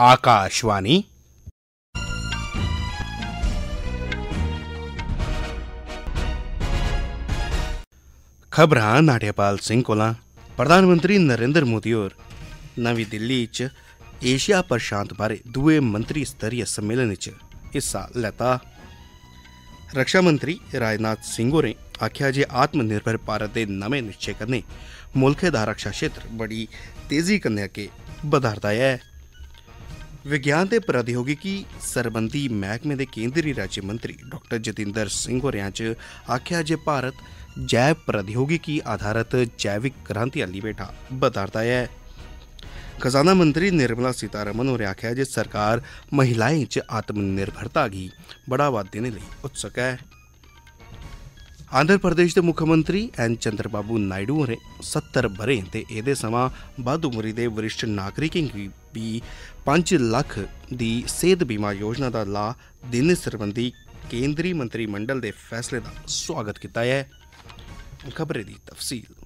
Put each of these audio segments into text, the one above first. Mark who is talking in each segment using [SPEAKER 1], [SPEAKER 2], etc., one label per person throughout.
[SPEAKER 1] आकाशवाणी। खबरां नाट्यपाल सिंह कोला। प्रधानमंत्री नरेंद्र मोदी होर। नमीं दिल्ली च एशिया प्रशांत बारे दुए मंत्री स्तरीय सम्मेलन च हिस्सा लैता। रक्षा मंत्री राजनाथ सिंह होरें आखेआ जे आत्मनिर्भर भारत दे नमें निश्चय कन्नै मुल्खै दा रक्षा क्षेत्र बड़ी तेज़ी कन्नै अग्गे बधा'रदा ऐ। ਵਿਗਿਆਨ ਤੇ ਪ੍ਰੌਦਯੋਗਿਕੀ ਸਰਬੰਧੀ ਮਹਿਕਮੇ ਦੇ ਕੇਂਦਰੀ ਰਾਜ ਮੰਤਰੀ ਡਾਕਟਰ ਜਤਿੰਦਰ ਸਿੰਘ ਹੋਰਿਆਂ 'ਚ ਆਖਿਆ ਜੇ ਭਾਰਤ ਜੈਵ ਪ੍ਰੌਦਯੋਗਿਕੀ ਆਧਾਰਿਤ ਜੈਵਿਕ ਕ੍ਰਾਂਤੀ ਵਾਲੀ ਬੇਟਾ ਬਤਾਰਦਾ ਹੈ खजाना मंत्री निर्मला सीतारमन होरें आखेआ जे सरकार महिलाएँ च आत्मनिर्भरता गी बढ़ावा देने लेई उत्सुक ऐ। आंध्र प्रदेश दे मुक्खमंत्री एन चंद्रबाबू नायडू होरें 70 ब'रें ते एह्दे सवां बद्ध उमरी दे वरिश्ठ नागरिकें गी ਵੀ 5 ਲੱਖ ਦੀ ਸਿਹਤ ਬੀਮਾ ਯੋਜਨਾ ਦਾ ਲਾ ਦੇਣ ਸੰਬੰਧੀ ਕੇਂਦਰੀ ਮੰਤਰੀ ਮੰਡਲ ਦੇ ਫੈਸਲੇ ਦਾ ਸਵਾਗਤ ਕੀਤਾ ਹੈ। ਖਬਰੇ ਦੀ ਤਫਸੀਲ।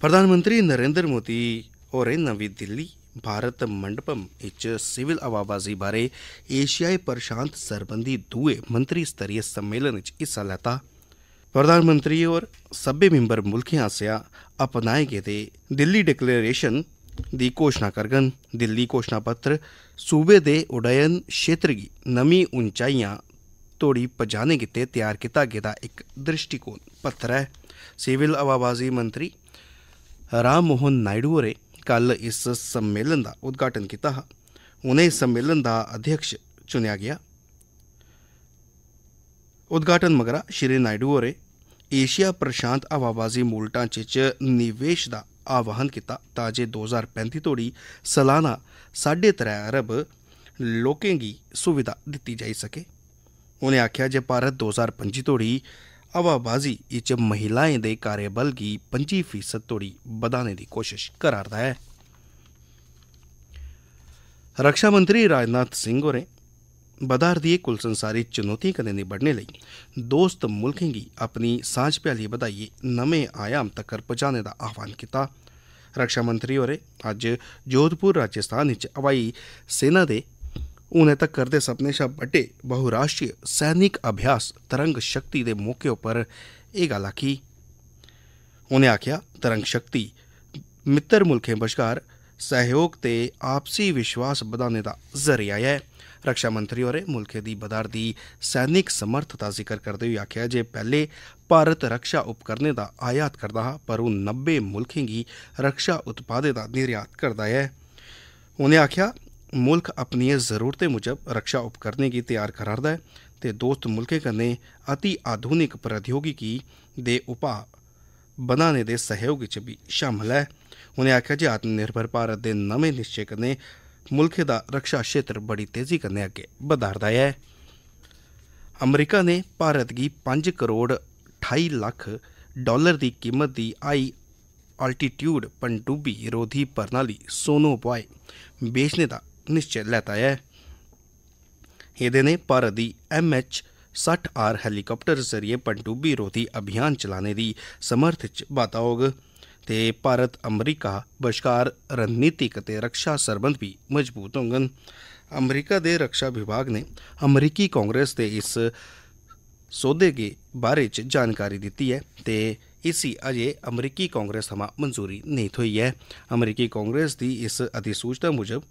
[SPEAKER 1] ਪ੍ਰਧਾਨ ਮੰਤਰੀ ਨਰਿੰਦਰ ਮੋਦੀ ਹੋਰੇ ਨਵੀਂ ਦਿੱਲੀ, ਭਾਰਤ ਮੰਡਪਮ ਵਿੱਚ ਸਿਵਲ ਆਵਾਬਾਜ਼ੀ ਬਾਰੇ ਏਸ਼ੀਆਈ ਪ੍ਰਸ਼ਾਂਤ ਸਰਬੰਧੀ ਦੂਏ ਮੰਤਰੀ ਸਤਰੀ ਸੰਮੇਲਨ ਵਿੱਚ ਹਿੱਸਾ ਲੈਤਾ। ਪ੍ਰਧਾਨ ਮੰਤਰੀ ਹੋਰ ਸਭੇ ਮੈਂਬਰ ਮੁਲਕਾਂ ਆਸਿਆ ਅਪਣਾਏ ਗਏ ਦਿੱਲੀ ਡਿਕਲੇਰੇਸ਼ਨ करङन दिल्ली घोशणा पत्र सूबे दे उड्डयन क्षेत्र गी नमीं उंचाइयां तोड़ी पजाने गित्ते त्यार कीता गेदा इक दृष्टिकोण पत्तर ऐ सिविल हवाबाजी मंत्री राम मोहन नायडू होरें कल इस सम्मेलन दा उद्घाटन कीता हा उ'नें सम्मेलन दा अध्यक्ष चुनेआ गेआ उद्घाटन मगरा श्री नायडू होरें एशिया प्रशांत हवाबाजी मूल ढांचे च निवेश दा आह्वान कीता तां जे 2035 तोड़ी सालाना साड्डे त्रै अरब लोकें गी सुविधा दित्ती जाई सके उ'नें आखेआ जे भारत 2025 तोड़ी हवाबाजी इच महिलाएं दे कार्यबल गी पंजी फीसद तोड़ी बधाने दी कोशश करा'रदा ऐ रक्षा मंत्री राजनाथ सिंह होरें बधा'रदी कुल संसारी चुनौतियें कन्नै निबड़ने लेई दोस्त मुल्खें गी अपनी सांझ भ्याली बधाइयै नमें आयाम तक्कर पजाने दा आह्वान कीता रक्षा मंत्री होरें अज्ज जोधपुर राजस्थान च हवाई सेना दे हुनै तक्कर दे सभनें शा बड्डे बहुराश्ट्रीय सैनिक अभ्यास तरंग शक्ति दे मौके उप्पर एह् गल्ल आखी उ'नें आखेआ तरंग शक्ति मित्तर मुल्खें बश्कार सैह्योग ते आपसी विश्वास बधाने दा जरिया ऐ रक्षा मंत्री होरें मुल्खै दी बधा'रदी सैनिक समर्थ दा जिक्र करदे होई आखेआ जे पैह्ले भारत रक्षा उपकरणें दा आयात करदा हा पर हून नब्बे मुल्खें गी रक्षा उत्पादें दा निर्यात करदा ऐ उ'नें आखेआ मुल्ख अपनियें जरूरतें मुजब रक्षा उपकरणें गी त्यार करा'रदा ऐ ते दोस्त मुल्खें कन्नै अति आधुनिक प्रौद्योगिकी दे उपाऽ बनाने दे सैह्योग च बी शामल ऐ उ'नें आखेआ जे आत्मनिर्भर भारत दे नमें निश्चय कन्नै ਮੁਲਕ ਦਾ ਰੱਖਿਆ ਖੇਤਰ ਬੜੀ ਤੇਜ਼ੀ ਕਨੇ ਅੱਗੇ ਵਧਾਰਦਾ ਹੈ। ਅਮਰੀਕਾ ਨੇ ਭਾਰਤ ਦੀ 5 ਕਰੋੜ 28 ਲੱਖ ਡਾਲਰ ਦੀ ਕੀਮਤ ਦੀ ਆਈ ਆਲਟੀਟਿਊਡ ਪਨਡੂਬੀ ਰੋਧੀ ਪ੍ਰਣਾਲੀ ਸੋਨੋ ਬॉय ਵੇਚਣੇ ਦਾ ਨਿਸ਼ਚੈ ਲੈਤਾ ਹੈ। ਇਹਦੇ ਨੇ ਭਾਰਤ ਦੀ M H M H R helicopter ਜ਼ਰੀਏ ਪਨਡੂਬੀ ਰੋਧੀ ਅਭਿਆਨ ਚਲਾਣੇ ਦੀ ਸਮਰਥ ਚ ਬਾਤਾਓਗ ਤੇ ਭਾਰਤ, ਅਮਰੀਕਾ ਵਿਚਕਾਰ ਰਣਨੀਤਿਕ ਤੇ ਰੱਖਿਆ ਸਰਬੰਧ ਵੀ ਮਜ਼ਬੂਤ ਹੋਣਗੇ ਅਮਰੀਕਾ ਦੇ ਰੱਖਿਆ ਵਿਭਾਗ ਨੇ ਅਮਰੀਕੀ ਕਾਂਗਰਸ ਦੇ ਇਸ ਸੌਦੇ ਦੇ ਬਾਰੇ ਚ ਜਾਣਕਾਰੀ ਦਿੱਤੀ ਹੈ ਤੇ ਇਸੀ ਅਜੇ ਅਮਰੀਕੀ ਕਾਂਗਰਸ ਹਮਾ ਮਨਜ਼ੂਰੀ ਨਹੀਂ ਹੋਈ ਹੈ। ਅਮਰੀਕੀ ਕਾਂਗਰਸ ਦੀ ਇਸ ਅਧਿਸੂਚਨਾ ਮੁਜਬ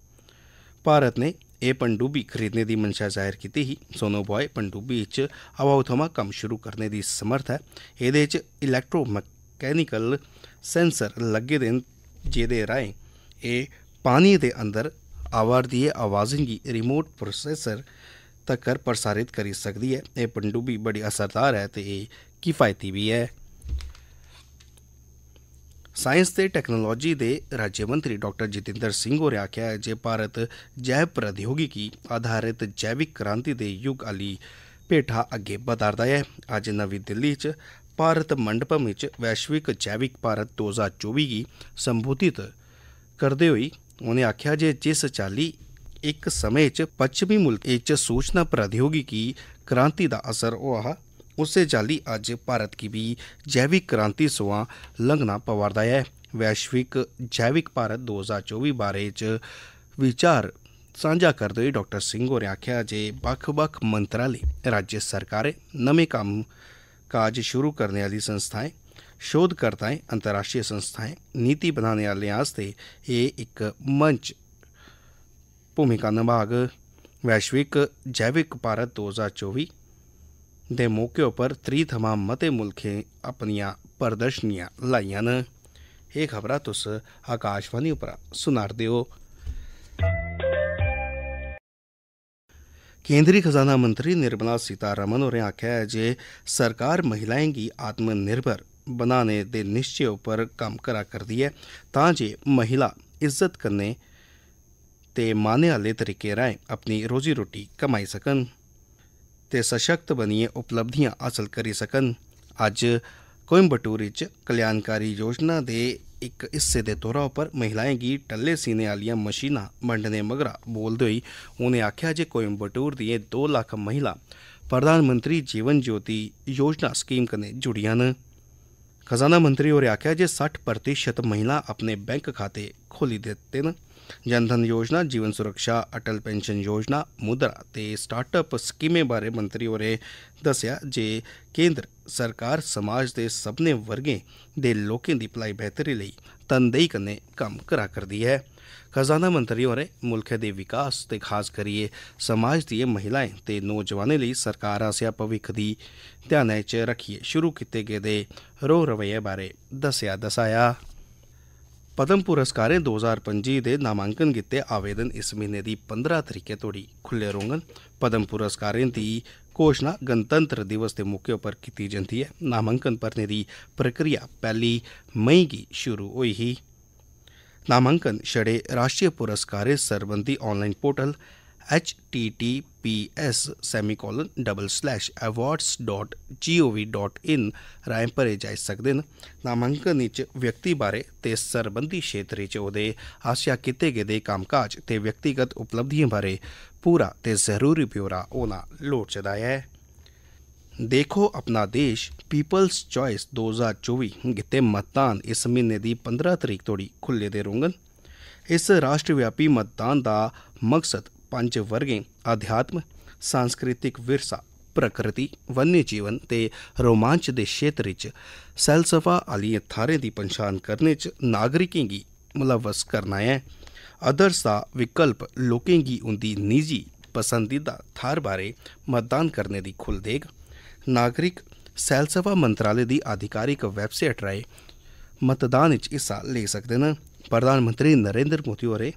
[SPEAKER 1] ਭਾਰਤ ਨੇ ਇਹ ਪੰਡੂਬੀ ਖਰੀਦਣੇ ਦੀ ਮਨਸ਼ਾ ਜ਼ਾਹਿਰ ਕੀਤੀ ਹੀ ਸੋਨੋਬੋਏ ਪੰਡੂਬੀ ਵਿੱਚ ਹਵਾ ਉਥਮਾ ਕੰਮ ਸ਼ੁਰੂ ਕਰਨੇ ਦੀ ਸਮਰਥ ਹੈ। ਇਹਦੇ ਵਿੱਚ ਇਲੈਕਟ੍ਰੋ ਮਕੈਨੀਕਲ ਸੈਂਸਰ ਲੱਗੇ ਦੇ ਜਿਹਦੇ ਰਾਹੀਂ ਇਹ ਪਾਣੀ ਦੇ ਅੰਦਰ ਆਵਾਰਦੀਏ ਆਵਾਜ਼ਨ ਦੀ ਰਿਮੋਟ ਪ੍ਰੋਸੈਸਰ ਤੱਕ ਪ੍ਰਸਾਰਿਤ ਕਰ ਸਕਦੀ ਹੈ। ਇਹ ਪਣਡੁੱਬੀ ਬੜੀ ਅਸਰਦਾਰ ਹੈ ਤੇ ਇਹ ਕਿਫਾਇਤੀ ਵੀ ਹੈ। ਸਾਇੰਸ ਤੇ ਟੈਕਨੋਲੋਜੀ ਦੇ ਰਾਜ ਮੰਤਰੀ ਡਾਕਟਰ ਜਤਿੰਦਰ ਸਿੰਘ ਹੋਰੇ ਆਖਿਆ ਹੈ, ਜੇ ਭਾਰਤ ਜੈਵ ਪ੍ਰੌਦਯੋਗਿਕੀ ਆਧਾਰਿਤ ਜੈਵਿਕ ਕ੍ਰਾਂਤੀ ਦੇ ਯੁੱਗ ਅਲੀ ਪੇਠਾ ਅੱਗੇ ਵਧਾਰਦਾ ਹੈ, ਅੱਜ ਨਵੀਂ ਦਿੱਲੀ 'ਚ ਭਾਰਤ ਮੰਡਪਮ ਵਿੱਚ ਵੈਸ਼ਵਿਕ ਜੈਵਿਕ ਭਾਰਤ 2024 ਦੀ ਸੰਬੋਧਿਤ ਕਰਦੇ ਹੋਏ ਉਹਨੇ ਆਖਿਆ ਜੇ ਜਿਸ ਚਾਲੀ ਇੱਕ ਸਮੇਂ 'ਚ ਪੱਛਮੀ ਮੁਲਕ ਵਿੱਚ ਸੂਚਨਾ ਪ੍ਰੌਦਯੋਗਿਕੀ ਕ੍ਰਾਂਤੀ ਦਾ ਅਸਰ ਹੋਆ ਉਸੇ ਚਾਲੀ ਅੱਜ ਭਾਰਤ ਕੀ ਵੀ ਜੈਵਿਕ ਕ੍ਰਾਂਤੀ ਸੁਆ ਲੰਘਣਾ ਪਵਰਦਾ ਹੈ। ਵੈਸ਼ਵਿਕ ਜੈਵਿਕ ਭਾਰਤ 2024 ਬਾਰੇ 'ਚ ਵਿਚਾਰ ਸਾਂਝਾ ਕਰਦੇ ਹੋਏ ਡਾਕਟਰ ਸਿੰਘ ਹੋਰੇ ਆਖਿਆ ਜੇ ਵੱਖ-ਵੱਖ ਮੰਤਰਾਲੇ, ਰਾਜ ਸਰਕਾਰੇ ਨਵੇਂ ਕੰਮ काज शुरू करने आह्ली संस्थाएं शोधकर्ताएं अंतर्राष्ट्रीय संस्थाएं नीति बनाने आह्लें आस्तै एह् इक मंच भूमिका निभाग वैश्विक जैविक भारत 2024 दे मौके उप्पर त्रीह् थमां मते मुल्खें अपनियां प्रदर्शनियां लाइयां न एह् खबरां तुस आकाशवाणी उप्परा सुना'रदे ओ केंद्री खजाना मंत्री निर्मला सीतारमण होरें आखेआ ऐ जे सरकार महिलाएं गी आत्मनिर्भर बनाने दे निश्चय उप्पर कम्म करा करदी ऐ तां जे महिला इज्जत कन्नै ते माने आह्ले तरीके राहें अपनी रोजी रोटी कमाई सकन ते सशक्त बनियै उपलब्धियां हासल करी सकन अज्ज कोयम्बटूर च कल्याणकारी योजना दे इक हिस्से दे तौरा उप्पर महिलाएं गी टल्ले सीने आह्लियां मशीनां बंडने मगरा बोलदे होई उनें आखेआ जे कोयम्बटूर दियें दो लक्ख महिला प्रधानमंत्री जीवन ज्योति योजना स्कीम कन्नै जुड़ियां न खजाना मंत्री होरें आखेआ जे सट्ठ प्रतिशत महिला अपने बैंक खाते खोली दित्ते ਜਨਧਨ ਯੋਜਨਾ, ਜੀਵਨ ਸੁਰੱਖਿਆ, ਅਟਲ ਪੈਨਸ਼ਨ ਯੋਜਨਾ, ਮੁਦਰਾ ਤੇ ਸਟਾਰਟਅਪ ਸਕੀਮੇ ਬਾਰੇ ਮੰਤਰੀ ਹੋਰੇ ਦੱਸਿਆ ਜੇ ਕੇਂਦਰ ਸਰਕਾਰ ਸਮਾਜ ਦੇ ਸਭਨੇ ਵਰਗੇ ਦੇ ਲੋਕਾਂ ਦੀ ਭਲਾਈ ਬਿਹਤਰੀ ਲਈ ਤਨਦੇਹੀ ਕਰਨੇ ਕੰਮ ਕਰਾ ਕਰਦੀ ਹੈ। ਖਜ਼ਾਨਾ ਮੰਤਰੀ ਹੋਰੇ ਮੁਲਕ ਦੇ ਵਿਕਾਸ ਤੇ ਖਾਸ ਕਰੀਏ ਸਮਾਜ ਦੀ ਮਹਿਲਾਵਾਂ ਤੇ ਨੌਜਵਾਨਾਂ ਲਈ ਸਰਕਾਰ ਆਸਿਆ ਭਵਿੱਖ ਦੀ ਧਿਆਨ ਵਿੱਚ ਰੱਖੀਏ। ਸ਼ੁਰੂ ਕੀਤੇ ਗਏ ਦੇ ਰੋ ਰਵਈਏ ਬਾਰੇ ਦੱਸਿਆ ਦਸਾਇਆ ਪਦਮ ਪੁਰਸਕਾਰੇ 2025 ਦੇ ਨਾਮਾਂਕਨ ਕੀਤੇ ਆਵੇਦਨ ਇਸ ਮਹੀਨੇ ਦੀ 15 ਤਰੀਕੇ ਤੋੜੀ ਖੁੱਲੇ ਰੋਂਗਨ, ਪਦਮ ਪੁਰਸਕਾਰੇ ਦੀ ਘੋਸ਼ਣਾ ਗਣਤੰਤਰ ਦਿਵਸ ਦੇ ਮੌਕੇ ਉੱਪਰ ਕੀਤੀ ਜਾਂਦੀ ਹੈ। ਨਾਮਾਂਕਨ ਭਰਨੇ ਦੀ ਪ੍ਰਕਿਰਿਆ ਪਹਿਲੀ ਮਈ ਕੀ ਸ਼ੁਰੂ ਹੋਈ ਹੀ ਨਾਮਾਂਕਨ ਛੜੇ ਰਾਸ਼ਟਰੀ ਪੁਰਸਕਾਰੇ ਸਰਬੰਧੀ ਆਨਲਾਈਨ ਪੋਰਟਲ https://awards.gov.in ਰਾਹੀਂ ਭਰੇ ਜਾ ਸਕਦੇ ਨੇ। ਨਾਮਾਂਕਨ ਵਿੱਚ ਵਿਅਕਤੀ ਬਾਰੇ ਤੇ ਸਰਬੰਧੀ ਖੇਤਰ ਵਿੱਚ ਉਹਦੇ ਆਸਿਆ ਕੀਤੇ ਗਏ ਦੇ ਕੰਮਕਾਜ ਤੇ ਵਿਅਕਤੀਗਤ ਉਪਲਬਧੀਆਂ ਬਾਰੇ ਪੂਰਾ ਤੇ ਜ਼ਰੂਰੀ ਬਿਊਰਾ ਉਹਨਾਂ ਲੋੜਚਦਾ ਹੈ। ਦੇਖੋ ਆਪਣਾ ਦੇਸ਼ ਪੀਪਲਸ ਚੋਇਸ 2024 ਗਿੱਤੇ ਮਤਦਾਨ ਇਸ ਮਹੀਨੇ ਦੀ 15 ਤਰੀਕ ਤੋੜੀ ਖੁੱਲੇ ਦੇ ਰੋਂਗਨ ਇਸ ਰਾਸ਼ਟਰਵਿਆਪੀ ਮਤਦਾਨ ਦਾ ਮਕਸਦ ਪੰਜ ਵਰਗੇ ਅਧਿਆਤਮ, ਸੰਸਕ੍ਰਿਤਿਕ ਵਿਰਸਾ, ਪ੍ਰਕਿਰਤੀ ਵન્ય ਜੀਵਨ ਤੇ ਰੋਮਾਂਚ ਦੇ ਖੇਤਰ ਵਿੱਚ ਸੈਲਸਫਾ ਅਲੀ ਥਾਰੇ ਦੀ ਪਛਾਣ ਕਰਨੇ 'ਚ ਨਾਗਰਿਕੇਂਗੀ ਮੁਲਵਸ ਕਰਨਾ ਹੈ। ਅਦਰਸ ਦਾ ਵਿਕਲਪ ਲੋਕੇਂਗੀ ਉਹਦੀ ਨਿੱਜੀ ਪਸੰਦੀਦਾ ਥਾਰ ਬਾਰੇ ਮਤਦਾਨ ਕਰਨ ਦੀ ਖੁੱਲ ਦੇਗ। ਨਾਗਰਿਕ ਸੈਲਸਫਾ ਮੰਤਰਾਲੇ ਦੀ ਆਧਿਕਾਰਿਕ ਵੈਬਸਾਈਟ ਰਾਹੀਂ ਮਤਦਾਨ ਵਿੱਚ ਹਿੱਸਾ ਲੈ ਸਕਦੇ ਨੇ। प्रधानमंत्री नरेंद्र मोदी होरें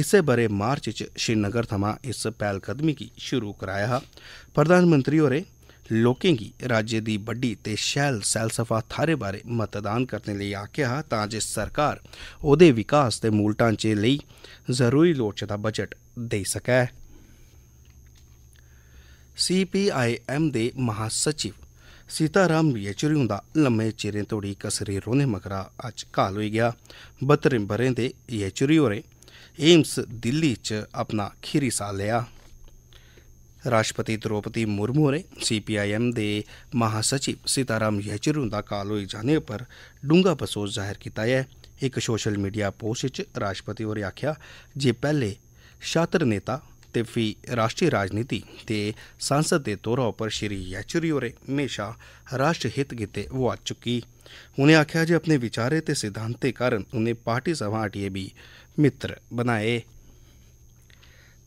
[SPEAKER 1] इस्सै ब'रे मार्च च श्रीनगर थमां इस पैह्लकदमी गी शुरू कराया हा प्रधानमंत्री होरें लोकें गी राज्य दी बड्डी ते शैल सैलसफा थाह्रें बारे मतदान करने लेई आखेआ हा तां जे सरकार ओह्दे विकास ते मूल ढांचे लेई जरूरी लोड़चदा बजट देई सकै सीपीआईएम दे महासचिव सीताराम येचुरी हुंदा लम्मे चिरें तोड़ी कसरी रौह्ने मगरा अज्ज काल होई गेआ बत्तरें ब'रें दे येचुरी होरें एम्स दिल्ली च अपना खीरी साह लेआ राष्ट्रपति द्रौपदी मुर्मू होरें सीपीआईएम दे महासचिव सीताराम येचुरी हुंदा काल होई जाने उप्पर डूंगा बसोस जाहिर कीता ऐ इक सोशल मीडिया पोस्ट च राष्ट्रपति होरें आखेआ जे पैह्ले शातिर नेता ਤੇ ਫੀ ਰਾਸ਼ਟਰੀ ਰਾਜਨੀਤੀ ਤੇ ਸੰਸਦ ਦੇ ਤੌਰ ਉੱਪਰ ਸ਼੍ਰੀ ਯੈਚੂਰੀ ਹੋਰੇ ਹਮੇਸ਼ਾ ਰਾਸ਼ਟਰ ਹਿੱਤ ਕਿਤੇ ਵਾਚ ਚੁੱਕੀ। ਉਹਨੇ ਆਖਿਆ ਜੇ ਆਪਣੇ ਵਿਚਾਰੇ ਤੇ ਸਿਧਾਂਤੇ ਕਾਰਨ ਉਹਨੇ ਪਾਰਟੀ ਸਭਾ ਹਟਿਏ ਵੀ ਮਿੱਤਰ ਬਣਾਏ।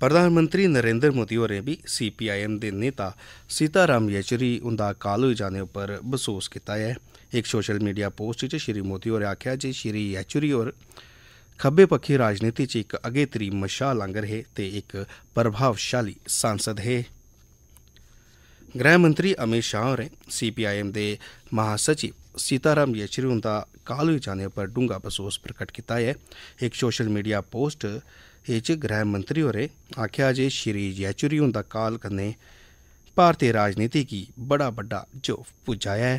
[SPEAKER 1] ਪ੍ਰਧਾਨ ਮੰਤਰੀ ਨਰਿੰਦਰ ਮੋਦੀ ਹੋਰੇ ਵੀ ਸੀਪੀਆਈਐਮ ਦੇ ਨੇਤਾ ਸੀਤਾਰਾਮ ਯੈਚੂਰੀ ਉਹਦਾ ਕਾਲ ਹੋ ਜਾਣੇ ਉੱਪਰ ਬਸੋਸ ਕੀਤਾ ਹੈ। ਇੱਕ ਸੋਸ਼ਲ ਮੀਡੀਆ ਪੋਸਟ 'ਚ ਸ਼੍ਰੀ ਮੋਦੀ ਹੋਰੇ ਆਖਿਆ ਜੇ ਸ਼੍ਰੀ ਯੈਚੂਰੀ ਹੋਰੇ खब्बे पक्खी राजनीति च इक अगेत्री मशाल आंगर हे ते इक प्रभावशाली सांसद हे। गृह मंत्री अमित शाह होरें सीपीआईएम दे महासचिव सीताराम येचुरी हुंदा काल होई जाने पर डूँगा बसोस प्रकट कीता ऐ। इक सोशल मीडिया पोस्ट च गृह मंत्री होरें आखेआ जे श्री येचुरी हुंदा काल कन्नै भारती राजनीति गी बड़ा बड्डा जोफ पुज्जा ऐ।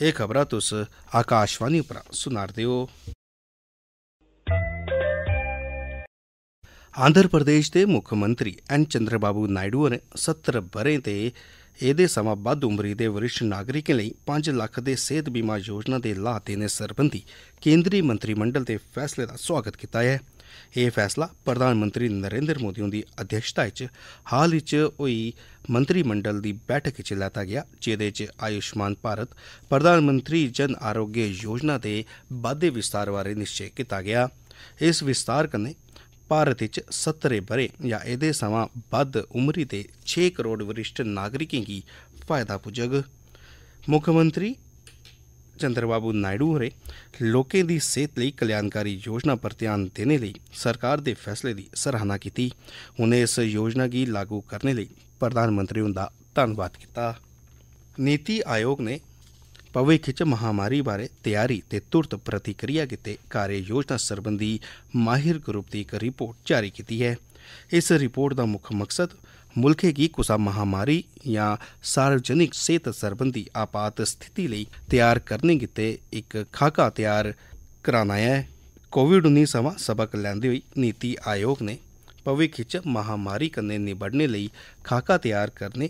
[SPEAKER 1] एह् खबरां तुस आकाशवाणी उप्परा सुना'रदे ओ। ਆਂਧਰ ਪ੍ਰਦੇਸ਼ ਦੇ ਮੁੱਖ ਮੰਤਰੀ ਐਨ ਚੰਦਰਬਾਬੂ ਨਾਇਡੂ ਨੇ 70 ਬਰੇ ਤੇ ਇਹਦੇ ਸਮਾਂ ਵੱਧ ਉਮਰੀ ਦੇ ਵਰਿਸ਼ਠ ਨਾਗਰਿਕ ਲਈ 5 ਲੱਖ ਦੇ ਸਿਹਤ ਬੀਮਾ ਯੋਜਨਾ ਦੇ ਲਾਭ ਦੇਣੇ ਸਰਬੰਧੀ ਕੇਂਦਰੀ ਮੰਤਰੀ ਮੰਡਲ ਦੇ ਫੈਸਲੇ ਦਾ ਸਵਾਗਤ ਕੀਤਾ ਹੈ। ਇਹ ਫੈਸਲਾ ਪ੍ਰਧਾਨ ਮੰਤਰੀ ਨਰਿੰਦਰ ਮੋਦੀ ਦੀ ਅਧਿਕਸ਼ਤਾ ਵਿੱਚ ਹਾਲ ਚ ਹੋਈ ਮੰਤਰੀ ਮੰਡਲ ਦੀ ਬੈਠਕ ਵਿੱਚ ਲਿਆ ਗਿਆ, ਜਿਹਦੇ ਚ ਆਯੁਸ਼ਮਾਨ ਭਾਰਤ, ਪ੍ਰਧਾਨ ਮੰਤਰੀ ਜਨ ਆਰੋਗਯ ਯੋਜਨਾ ਦੇ ਬਾਦੇ ਵਿਸਤਾਰ ਬਾਰੇ ਨਿਸ਼ਚੈ ਕੀਤਾ ਗਿਆ। ਇਸ ਵਿਸਤਾਰ ਕਰਨੇ ਭਾਰਤ ਵਿੱਚ 70 ਬਰੇ ਜਾਂ ਇਹਦੇ ਸਮਾਂ ਵੱਧ ਉਮਰੀ ਦੇ 6 ਕਰੋੜ ਵਰਿष्ठ ਨਾਗਰਿਕਾਂ ਦੀ ਫਾਇਦਾ ਪੁੱਜਗ? ਮੁੱਖ ਮੰਤਰੀ ਚੰਦਰਬਾਬੂ ਨਾਇਡੂ ਹੋਰੇ ਲੋਕਾਂ ਦੀ ਸਿਹਤ ਲਈ ਕਲਿਆਣਕਾਰੀ ਯੋਜਨਾ ਪਰ ਧਿਆਨ ਦੇਣ ਲਈ ਸਰਕਾਰ ਦੇ ਫੈਸਲੇ ਦੀ ਸਰਾਹਨਾ ਕੀਤੀ। ਉਹਨੇ ਇਸ ਯੋਜਨਾ ਦੀ ਲਾਗੂ ਕਰਨ ਲਈ ਪ੍ਰਧਾਨ ਮੰਤਰੀ ਦਾ ਧੰਨਵਾਦ ਕੀਤਾ। ਨੀਤੀ ਆਯੋਗ ਨੇ ਭਵਿੱਖ 'ਚ ਮਹਾਮਾਰੀ ਬਾਰੇ ਤਿਆਰੀ ਤੇ ਤੁਰਤ ਪ੍ਰਤੀਕਿਰਿਆ ਕਿਤੇ ਕਾਰਜ ਯੋਜਨਾ ਸੰਬੰਧੀ ਮਾਹਿਰ ਗਰੁੱਪ ਦੀ ਇੱਕ ਰਿਪੋਰਟ ਜਾਰੀ ਕੀਤੀ ਹੈ। ਇਸ ਰਿਪੋਰਟ ਦਾ ਮੁੱਖ ਮਕਸਦ ਮੁਲਕੇ ਕੀ ਕੁਸਾ ਮਹਾਮਾਰੀ ਜਾਂ ਸਾਰਵਜਨਿਕ ਸਿਹਤ ਸੰਬੰਧੀ ਆਪਾਤ ਸਥਿਤੀ ਲਈ ਤਿਆਰ ਕਰਨ ਕਿਤੇ ਇੱਕ ਖਾਕਾ ਤਿਆਰ ਕਰਾਣਾ ਹੈ। ਕੋਵਿਡ-19 ਸਮਾਂ ਸਬਕ ਲੈਂਦੇ ਹੋਈ ਨੀਤੀ ਆਯੋਗ ਨੇ ਭਵਿੱਖ 'ਚ ਮਹਾਮਾਰੀ ਕੰਨੇ ਨਿਬੜਨੇ ਲਈ ਖਾਕਾ ਤਿਆਰ ਕਰਨੇ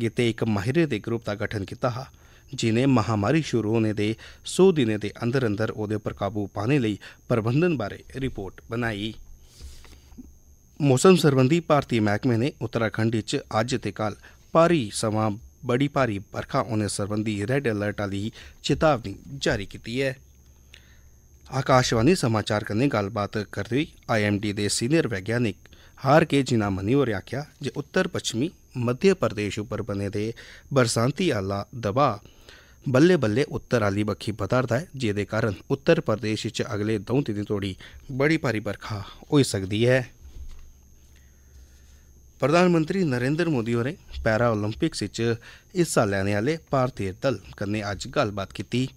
[SPEAKER 1] ਕਿਤੇ ਇੱਕ ਮਾਹਿਰ ਦੇ ਗਰੁੱਪ ਦਾ ਗਠਨ ਕੀਤਾ। ਹੈ ਜਿਨੇ ਮਹਾਮਾਰੀ ਸ਼ੁਰੂ ਹੋਣੇ ਦੇ 100 ਦਿਨਾਂ ਦੇ ਅੰਦਰ ਅੰਦਰ ਉਹਦੇ ਉੱਪਰ ਕਾਬੂ ਪਾਣੇ ਲਈ ਪ੍ਰਬੰਧਨ ਬਾਰੇ ਰਿਪੋਰਟ ਬਣਾਈ। ਮੌਸਮ ਸੰਬੰਧੀ ਭਾਰਤੀ ਮਹਿਕਮੇ ਨੇ ਉੱਤਰਾਖੰਡ ਵਿੱਚ ਅੱਜ ਤੇ ਕੱਲ ਭਾਰੀ ਸਮਾਂ, ਬੜੀ ਭਾਰੀ ਵਰਖਾ ਹੋਣੇ ਸੰਬੰਧੀ ਰੈੱਡ ਅਲਰਟ ਵਾਲੀ ਚੇਤਾਵਨੀ ਜਾਰੀ ਕੀਤੀ ਹੈ। ਆਕਾਸ਼ਵਾਣੀ ਸਮਾਚਾਰ ਕਨੇ ਗੱਲਬਾਤ ਕਰਦੇ ਹੋਏ ਆਈਐਮਡੀ ਦੇ ਸੀਨੀਅਰ ਵਿਗਿਆਨਿਕ ਹਾਰ ਕੇ ਜਿਨਾ ਮਨੀ ਹੋਰੇ ਆਖਿਆ, ਜੇ ਉੱਤਰ ਪੱਛਮੀ ਮੱਧ ਪ੍ਰਦੇਸ਼ ਉੱਪਰ ਬਣੇ ਦੇ ਬਰਸਾਂਤੀ ਆਲਾ ਦਬਾਅ ਬੱਲੇ ਬੱਲੇ ਉੱਤਰ ਵਾਲੀ ਬੱਖੀ ਪਤਾਰਦਾ ਹੈ, ਜਿਹਦੇ ਕਾਰਨ ਉੱਤਰ ਪ੍ਰਦੇਸ਼ ਵਿੱਚ ਅਗਲੇ 2 ਦਿਨ ਤੋੜੀ ਬੜੀ ਭਾਰੀ ਵਰਖਾ ਹੋ ਸਕਦੀ ਹੈ। ਪ੍ਰਧਾਨ ਮੰਤਰੀ ਨਰਿੰਦਰ ਮੋਦੀ ਹੋਰੇ ਪੈਰਾ 올림픽ਸ ਵਿੱਚ ਹਿੱਸਾ ਲੈਣ ਵਾਲੇ ਭਾਰਤੀ ਦਲ ਕੰਨੇ ਅੱਜ ਗੱਲਬਾਤ ਕੀਤੀ।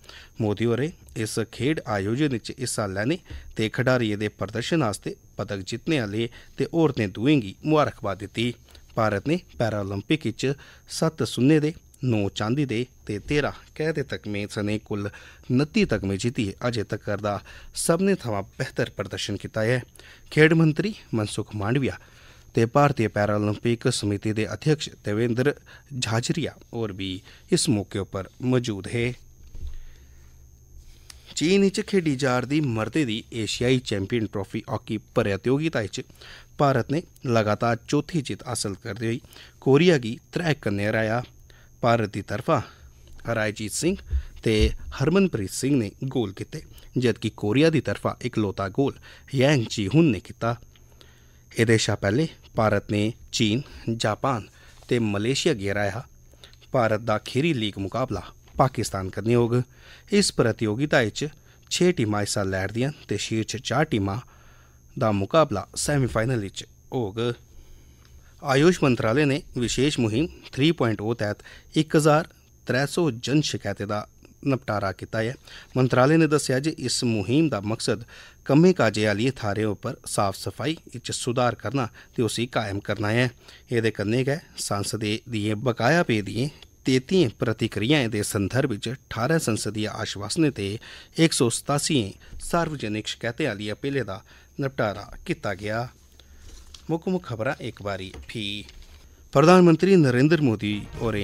[SPEAKER 1] ਮੋਦੀ ਹੋਰੇ ਇਸ ਖੇਡ ਆਯੋਜਨ ਵਿੱਚ ਹਿੱਸਾ ਲੈਣੇ ਤੇ ਖਿਡਾਰੀਆਂ ਦੇ ਪ੍ਰਦਰਸ਼ਨ ਵਾਸਤੇ ਪਦਕ ਜਿੱਤਣ ਵਾਲੇ ਤੇ ਔਰਤਾਂ ਦੂਏਗੀ ਮੁਬਾਰਕਬਾਦ ਦਿੱਤੀ। ਭਾਰਤ ਨੇ ਪੈਰਾ 올림픽 ਵਿੱਚ 7 ਸੁੰਨੇ ਦੇ नौ ਚਾਂਦੀ ਦੇ ਤੇ 13 ਕਹਿ ਦੇ ਤਕਮੇ ਸਨੇ ਕੁੱਲ 29 ਤਕਮੇ ਜਿੱਤੀ ਅਜੇ ਤੱਕ ਕਰਦਾ ਸਭ ਨੇ ਥਵਾ ਬਿਹਤਰ ਪ੍ਰਦਰਸ਼ਨ ਕੀਤਾ ਹੈ ਖੇਡ ਮੰਤਰੀ ਮਨਸੁਖ ਮਾਂਡਵਿਆ ਤੇ ਭਾਰਤੀ ਪੈਰਾਲੰਪਿਕ ਸਮਿਤੀ देवेंद्र झाजरिया और भी इस मौके पर मौजूद है। चीन च खेडी जा'रदी मर्दें दी एशियाई चैंपियन ट्रॉफी हॉकी प्रतियोगिता भारत ने लगातार चौथी जित्त हासिल करते होई कोरिया की त्रै कन्नै हराया। ਭਾਰਤ ਦੀ ਤਰਫਾ ਹਰਾਇਜੀਤ ਸਿੰਘ ਤੇ ਹਰਮਨਪ੍ਰੀਤ ਸਿੰਘ ਨੇ ਗੋਲ ਕੀਤੇ, ਜਦਕਿ ਕੋਰੀਆ ਦੀ ਤਰਫਾ ਇਕਲੌਤਾ ਗੋਲ ਯੈਂਗ ਜੀਹੁਨ ਨੇ ਕੀਤਾ। ਇਹਦੇ ਸ਼ਾ ਪਹਿਲੇ ਭਾਰਤ ਨੇ ਚੀਨ, ਜਾਪਾਨ ਤੇ ਮਲੇਸ਼ੀਆ ਗਿਰਾਇਆ ਭਾਰਤ ਦਾ ਖੇਰੀ ਲੀਗ ਮੁਕਾਬਲਾ ਪਾਕਿਸਤਾਨ ਕਰਨੀ ਹੋਗ ਇਸ ਪ੍ਰਤੀਯੋਗਿਤਾ ਵਿੱਚ 6 ਟੀਮਾਂ ਹਿੱਸਾ ਲੈ ਰਹੀਆਂ ਤੇ ਸ਼ੀਰਸ਼ 4 ਟੀਮਾਂ ਦਾ ਮੁਕਾਬਲਾ ਸੈਮੀਫਾਈਨਲ ਵਿੱਚ ਹੋਗ ਆਯੁਸ਼ ਮੰਤਰਾਲੇ ਨੇ ਵਿਸ਼ੇਸ਼ ਮੁਹਿੰਮ 3.0 ਤਹਿਤ 1300 ਜਨ ਸ਼ਿਕਾਇਤਾਂ ਦਾ ਨਿਪਟਾਰਾ ਕੀਤਾ ਹੈ ਮੰਤਰਾਲੇ ਨੇ ਦੱਸਿਆ ਜੇ ਇਸ ਮੁਹਿੰਮ ਦਾ ਮਕਸਦ ਕੰਮੇ ਕਾਜੇ ਵਾਲੀ ਥਾਰੇ ਉੱਪਰ ਸਾਫ਼ ਸਫ਼ਾਈ ਵਿੱਚ ਸੁਧਾਰ ਕਰਨਾ ਤੇ ਉਸੇ ਕਾਇਮ ਕਰਨਾ ਹੈ ਇਹਦੇ ਕੰਨੇ ਗਏ ਸੰਸਦੇ ਦੀਆਂ ਬਕਾਇਆ ਪੇ ਦੀਆਂ 33 ਪ੍ਰਤੀਕਿਰਿਆਵਾਂ ਦੇ ਸੰਦਰਭ ਵਿੱਚ 18 ਸੰਸਦੀ ਆਸ਼ਵਾਸਨੇ ਤੇ 187 ਸਾਰਵਜਨਿਕ ਸ਼ਿਕਾਇਤਾਂ ਵਾਲੀ ਅਪੀਲੇ ਦਾ ਨਿਪਟਾਰਾ ਕੀਤਾ ਗਿਆ ਮੁੱਖ ਮੁੱਖ खबर एक बारी फ़ी प्रधानमंत्री नरेंद्र मोदी और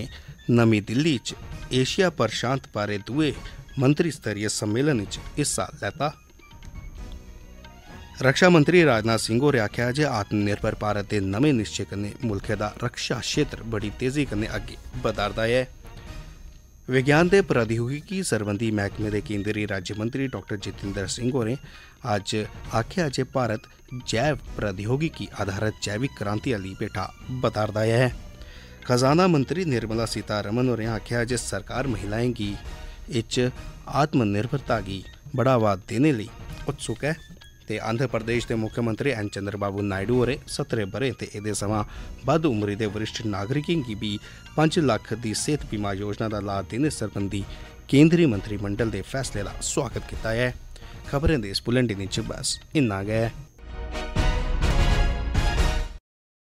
[SPEAKER 1] नमी दिल्ली च, एशिया प्रशांत बारे दुए मंत्री स्तरीय सम्मेलन च हिस्सा लेता। रक्षा मंत्री राजनाथ सिंह होरें आखेआ जे आत्मनिर्भर भारत दे नमें निश्चय कन्नै मुल्खै दा रक्षा क्षेत्र बड़ी तेज़ी कन्नै अग्गे बधा'रदा ऐ। विज्ञान ते प्रौद्योगिकी सरबंधी मैह्कमे दे केंदरी राज्यमंत्री डाक्टर जितेंद्र सिंह होरें आज आखे આજે ભારત જૈવ પ્રૌદ્યોગિકી આધારિત જૈવિક ક્રાંતિ અલી બેઠા બતારદા હે ખજાના મંત્રી નિર્મલા સીતારમણ ઓર યહાં આખ્યા જે સરકાર મહિલાएँ की इच આત્મનિર્ભરતા गी બઢાવા દેને લી ઉત્સુક હે ਤੇ ਆਂਧਰ ਪ੍ਰਦੇਸ਼ ਦੇ ਮੁੱਖ ਮੰਤਰੀ ਐਨ ਚੰਦਰ ਬਾਬੂ ਨਾਇਡੂ ਹੋਰੇ 17 ਬਰੇ ਤੇ ਇਹਦੇ ਸਮਾਂ ਵੱਧ ਉਮਰੀ ਦੇ ਵਰਿਸ਼ਠ ਨਾਗਰਿਕਾਂ ਦੀ ਵੀ 5 ਲੱਖ ਦੀ ਸਿਹਤ ਬੀਮਾ ਯੋਜਨਾ ਦਾ ਲਾਭ ਦੇਣ ਸੰਬੰਧੀ ਕੇਂਦਰੀ ਮੰਤਰੀ ਮੰਡਲ ਦੇ ਫੈਸਲੇ ਦਾ ਸਵਾਗਤ ਕੀਤਾ ਹੈ Cover in this Pulandini Chubas in Naga.